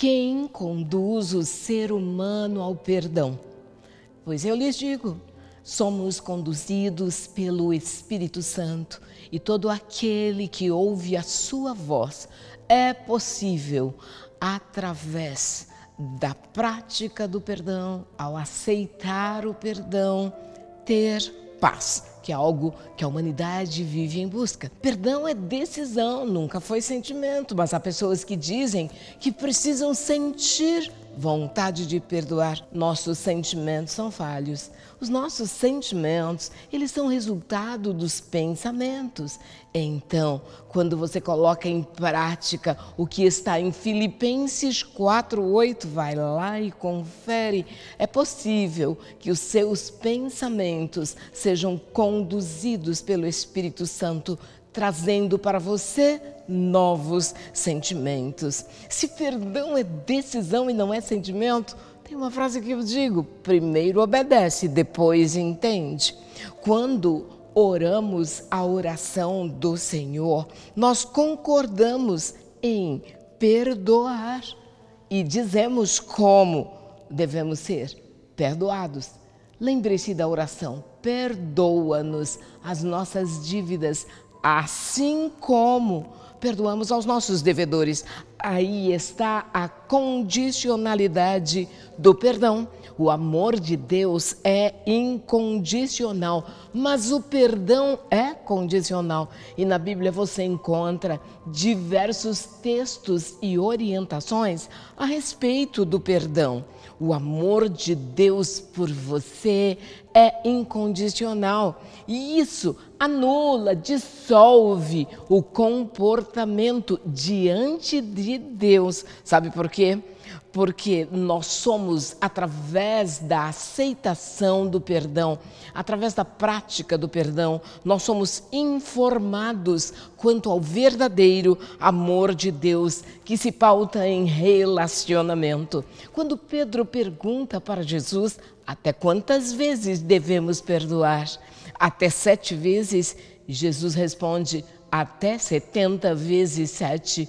Quem conduz o ser humano ao perdão? Pois eu lhes digo, somos conduzidos pelo Espírito Santo e todo aquele que ouve a sua voz é possível através da prática do perdão, ao aceitar o perdão, ter paz, que é algo que a humanidade vive em busca. Perdão é decisão, nunca foi sentimento, mas há pessoas que dizem que precisam sentir vontade de perdoar. Nossos sentimentos são falhos. Os nossos sentimentos, eles são resultado dos pensamentos. Então, quando você coloca em prática o que está em Filipenses 4:8, vai lá e confere, é possível que os seus pensamentos sejam conduzidos pelo Espírito Santo trazendo para você novos sentimentos. Se perdão é decisão e não é sentimento, tem uma frase que eu digo: primeiro obedece, depois entende. Quando oramos a oração do Senhor, nós concordamos em perdoar e dizemos como devemos ser perdoados. Lembre-se da oração: perdoa-nos as nossas dívidas, assim como perdoamos aos nossos devedores. Aí está a condicionalidade do perdão. O amor de Deus é incondicional, mas o perdão é condicional. E na Bíblia você encontra diversos textos e orientações a respeito do perdão. O amor de Deus por você é incondicional e isso anula, dissolve o comportamento diante de Deus. Sabe por quê? porque nós somos, através da aceitação do perdão, através da prática do perdão, nós somos informados quanto ao verdadeiro amor de Deus que se pauta em relacionamento. Quando Pedro pergunta para Jesus até quantas vezes devemos perdoar, até sete vezes, Jesus responde até setenta vezes sete.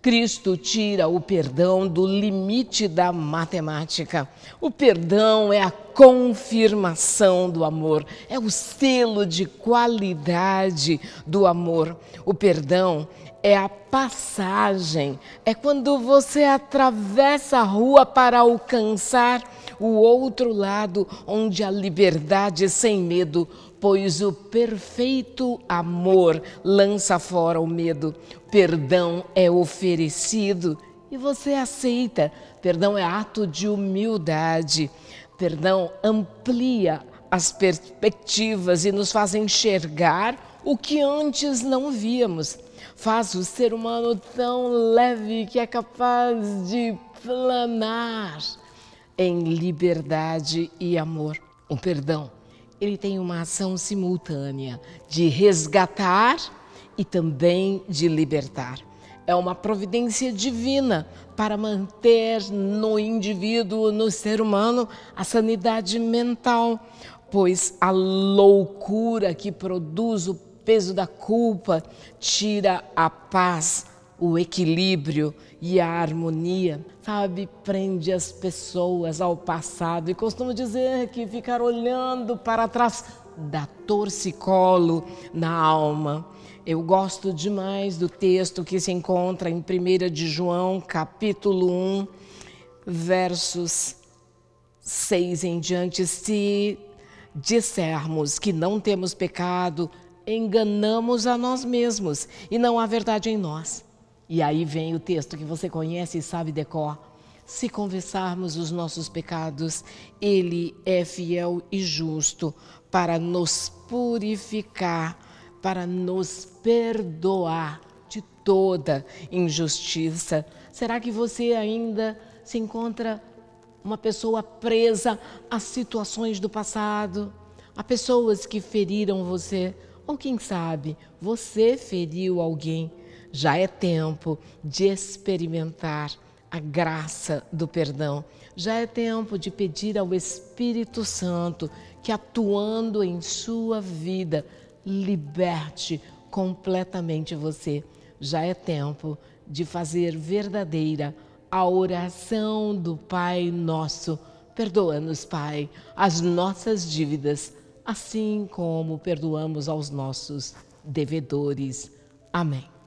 Cristo tira o perdão do limite da matemática. O perdão é a confirmação do amor, é o selo de qualidade do amor. O perdão é a passagem, é quando você atravessa a rua para alcançar o outro lado, onde a liberdade sem medo pois o perfeito amor lança fora o medo. Perdão é oferecido e você aceita. Perdão é ato de humildade. Perdão amplia as perspectivas e nos faz enxergar o que antes não víamos. Faz o ser humano tão leve que é capaz de planar em liberdade e amor. O perdão ele tem uma ação simultânea de resgatar e também de libertar. É uma providência divina para manter no indivíduo, no ser humano, a sanidade mental, pois a loucura que produz o peso da culpa tira a paz, o equilíbrio e a harmonia, sabe? Prende as pessoas ao passado. E costumo dizer que ficar olhando para trás dá torcicolo na alma. Eu gosto demais do texto que se encontra em 1 de João, capítulo 1, versos 6 em diante. Se dissermos que não temos pecado, enganamos a nós mesmos e não há verdade em nós. E aí vem o texto que você conhece e sabe decor. Se confessarmos os nossos pecados, Ele é fiel e justo para nos purificar, para nos perdoar de toda injustiça. Será que você ainda se encontra uma pessoa presa a situações do passado, a pessoas que feriram você? Ou quem sabe você feriu alguém? Já é tempo de experimentar a graça do perdão. Já é tempo de pedir ao Espírito Santo que, atuando em sua vida, liberte completamente você. Já é tempo de fazer verdadeira a oração do Pai Nosso. Perdoa-nos, Pai, as nossas dívidas, assim como perdoamos aos nossos devedores. Amém.